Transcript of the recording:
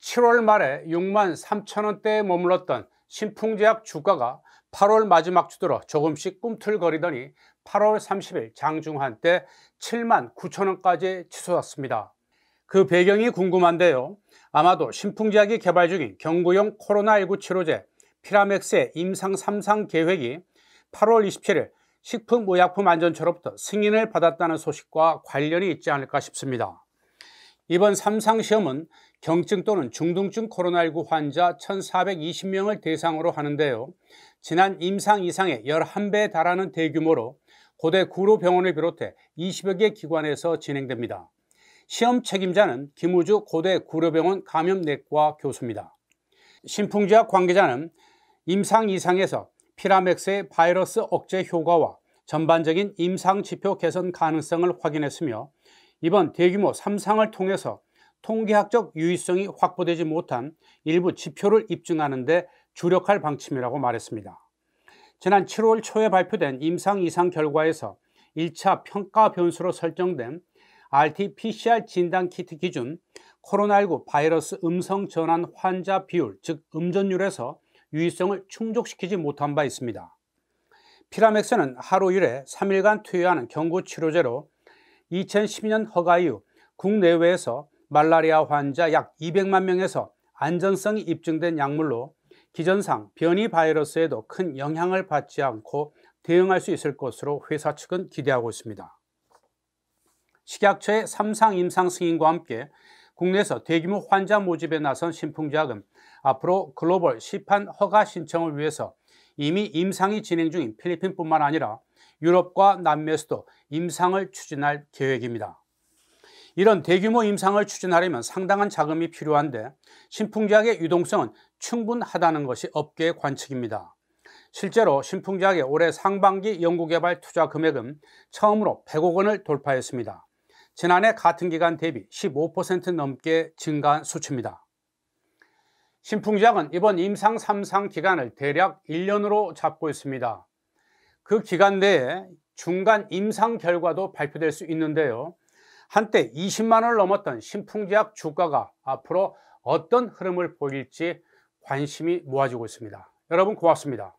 7월 말에 6만 3천 원대에 머물렀던 신풍제약 주가가 8월 마지막 주 들어 조금씩 꿈틀거리더니 8월 30일 장중한 때 7만 9천 원까지 치솟았습니다. 그 배경이 궁금한데요. 아마도 신풍제약이 개발 중인 경구용 코로나19 치료제 피라맥스의 임상 3상 계획이 8월 27일 식품의약품안전처로부터 승인을 받았다는 소식과 관련이 있지 않을까 싶습니다. 이번 3상 시험은 경증 또는 중등증 코로나19 환자 1,420명을 대상으로 하는데요. 지난 임상 이상의 11배에 달하는 대규모로 고대 구로병원을 비롯해 20여 개 기관에서 진행됩니다. 시험 책임자는 김우주 고대 구로병원 감염내과 교수입니다. 신풍제약 관계자는 임상 이상에서 피라맥스의 바이러스 억제 효과와 전반적인 임상 지표 개선 가능성을 확인했으며 이번 대규모 3상을 통해서 통계학적 유의성이 확보되지 못한 일부 지표를 입증하는 데 주력할 방침이라고 말했습니다. 지난 7월 초에 발표된 임상 이상 결과에서 1차 평가 변수로 설정된 RT-PCR 진단 키트 기준 코로나19 바이러스 음성 전환 환자 비율, 즉 음전율에서 유의성을 충족시키지 못한 바 있습니다. 피라맥스는 하루 일에 3일간 투여하는 경구 치료제로 2012년 허가 이후 국내외에서 말라리아 환자 약 200만 명에서 안전성이 입증된 약물로 기전상 변이 바이러스에도 큰 영향을 받지 않고 대응할 수 있을 것으로 회사 측은 기대하고 있습니다. 식약처의 3상 임상 승인과 함께 국내에서 대규모 환자 모집에 나선 신풍제약은 앞으로 글로벌 시판 허가 신청을 위해서 이미 임상이 진행 중인 필리핀뿐만 아니라 유럽과 남미 에서도 임상을 추진할 계획입니다. 이런 대규모 임상을 추진하려면 상당한 자금이 필요한데 신풍제약의 유동성은 충분하다는 것이 업계의 관측입니다. 실제로 신풍제약의 올해 상반기 연구개발 투자 금액은 처음으로 100억 원을 돌파했습니다. 지난해 같은 기간 대비 15% 넘게 증가한 수치입니다. 신풍제약은 이번 임상 3상 기간을 대략 1년으로 잡고 있습니다. 그 기간 내에 중간 임상 결과도 발표될 수 있는데요. 한때 20만 원을 넘었던 신풍제약 주가가 앞으로 어떤 흐름을 보일지 관심이 모아지고 있습니다. 여러분 고맙습니다.